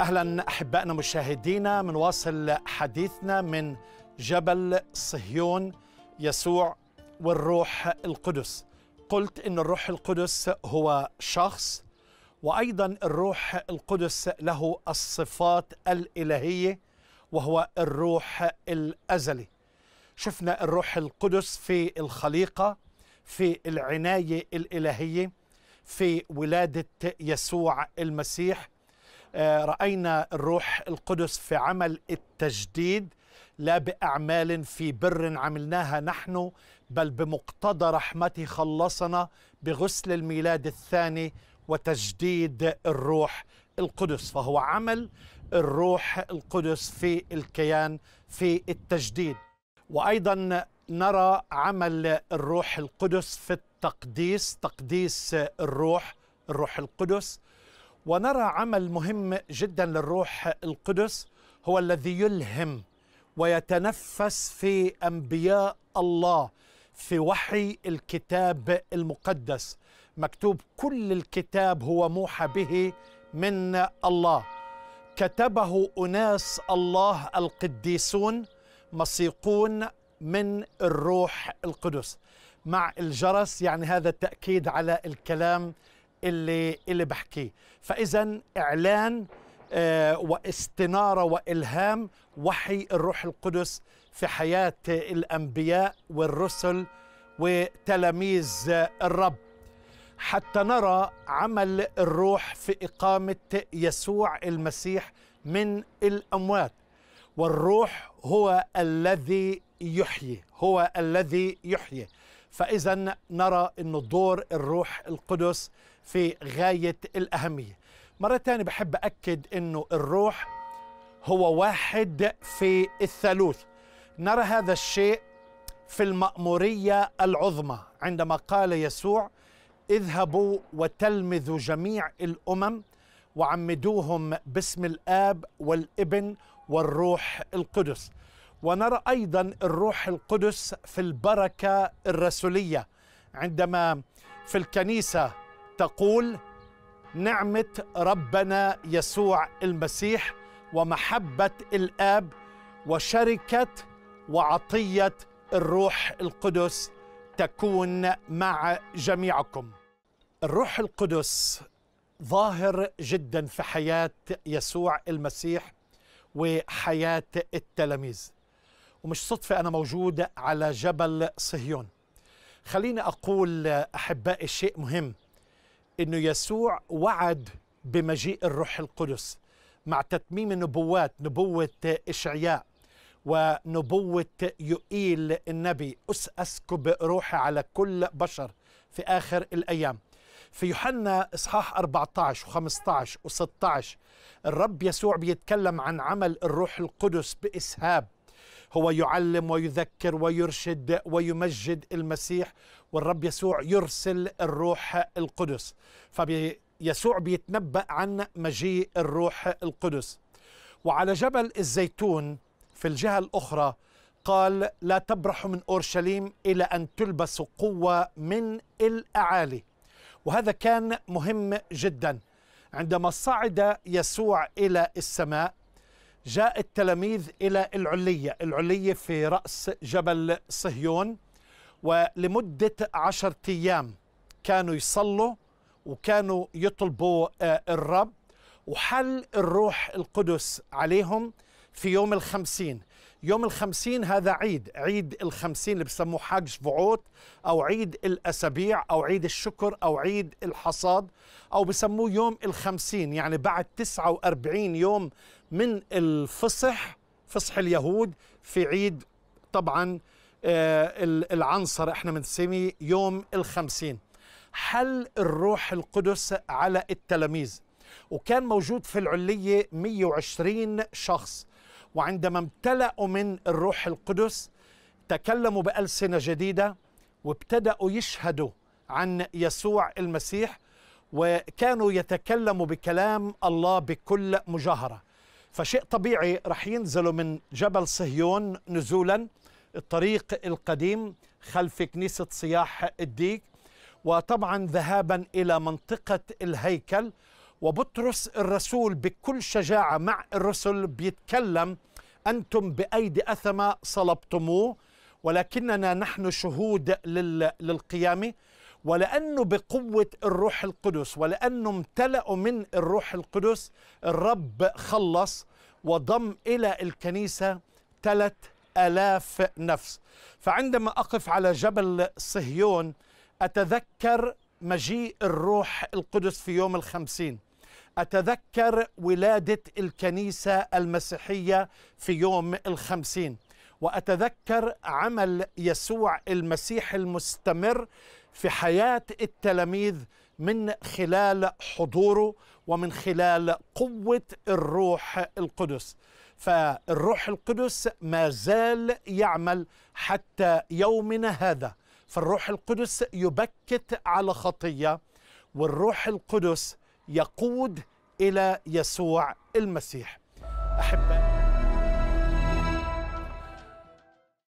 أهلا أحبائنا مشاهدينا بنواصل حديثنا من جبل صهيون يسوع والروح القدس. قلت إن الروح القدس هو شخص وأيضا الروح القدس له الصفات الإلهية وهو الروح الأزلي. شفنا الروح القدس في الخليقة في العناية الإلهية في ولادة يسوع المسيح رأينا الروح القدس في عمل التجديد لا بأعمال في بر عملناها نحن بل بمقتضى رحمته خلصنا بغسل الميلاد الثاني وتجديد الروح القدس. فهو عمل الروح القدس في الكيان في التجديد. وأيضا نرى عمل الروح القدس في التقديس تقديس الروح الروح القدس. ونرى عمل مهم جدا للروح القدس هو الذي يلهم ويتنفس في أنبياء الله في وحي الكتاب المقدس. مكتوب كل الكتاب هو موحى به من الله. كتبه أناس الله القديسون مسيقون من الروح القدس. مع الجرس يعني هذا التأكيد على الكلام اللي اللي بحكيه. فإذا إعلان آه واستنارة وإلهام وحي الروح القدس في حياة الأنبياء والرسل وتلاميذ الرب. حتى نرى عمل الروح في إقامة يسوع المسيح من الأموات. والروح هو الذي يحيي هو الذي يحيي. فإذا نرى ان دور الروح القدس في غاية الأهمية. مرة ثانية بحب أكد إنه الروح هو واحد في الثالوث. نرى هذا الشيء في المأمورية العظمى عندما قال يسوع اذهبوا وتلمذوا جميع الأمم وعمدوهم باسم الآب والابن والروح القدس. ونرى أيضا الروح القدس في البركة الرسولية عندما في الكنيسة تقول نعمة ربنا يسوع المسيح ومحبة الآب وشركة وعطية الروح القدس تكون مع جميعكم. الروح القدس ظاهر جدا في حياة يسوع المسيح وحياة التلاميذ. ومش صدفة أنا موجود على جبل صهيون. خليني أقول أحبائي شيء مهم. إنه يسوع وعد بمجيء الروح القدس مع تتميم النبوات نبوة إشعياء ونبوة يؤيل النبي. أسكب روحي على كل بشر في آخر الأيام. في يوحنا إصحاح 14 و15 و16 الرب يسوع بيتكلم عن عمل الروح القدس بإسهاب هو يعلم ويذكر ويرشد ويمجد المسيح والرب يسوع يرسل الروح القدس. فيسوع بيتنبأ عن مجيء الروح القدس. وعلى جبل الزيتون في الجهة الأخرى قال لا تبرحوا من أورشليم إلى أن تلبسوا قوة من الأعالي وهذا كان مهم جدا. عندما صعد يسوع إلى السماء جاء التلاميذ إلى العلية. العلية في رأس جبل صهيون ولمدة عشرة أيام كانوا يصلوا وكانوا يطلبوا الرب وحل الروح القدس عليهم في يوم الخمسين. يوم الخمسين هذا عيد عيد الخمسين اللي بسموه حاج شفعوت أو عيد الأسابيع أو عيد الشكر أو عيد الحصاد أو بسموه يوم الخمسين يعني بعد تسعة وأربعين يوم من الفصح فصح اليهود في عيد طبعا العنصر إحنا بنسميه يوم الخمسين. حل الروح القدس على التلاميذ. وكان موجود في العلية 120 شخص. وعندما امتلأوا من الروح القدس تكلموا بألسنة جديدة وابتدأوا يشهدوا عن يسوع المسيح وكانوا يتكلموا بكلام الله بكل مجاهرة. فشيء طبيعي رح ينزلوا من جبل صهيون نزولا الطريق القديم خلف كنيسة صياح الديك وطبعا ذهابا إلى منطقة الهيكل. وبطرس الرسول بكل شجاعة مع الرسل بيتكلم أنتم بأيدي أثمة صلبتموه ولكننا نحن شهود للقيامة. ولأنه بقوة الروح القدس ولأنه امتلأوا من الروح القدس الرب خلص وضم إلى الكنيسة ثلاث آلاف نفس. فعندما أقف على جبل صهيون أتذكر مجيء الروح القدس في يوم الخمسين. أتذكر ولادة الكنيسة المسيحية في يوم الخمسين. وأتذكر عمل يسوع المسيح المستمر في حياة التلاميذ من خلال حضوره ومن خلال قوة الروح القدس. فالروح القدس ما زال يعمل حتى يومنا هذا. فالروح القدس يبكت على خطية والروح القدس يقود إلى يسوع المسيح. أحبائي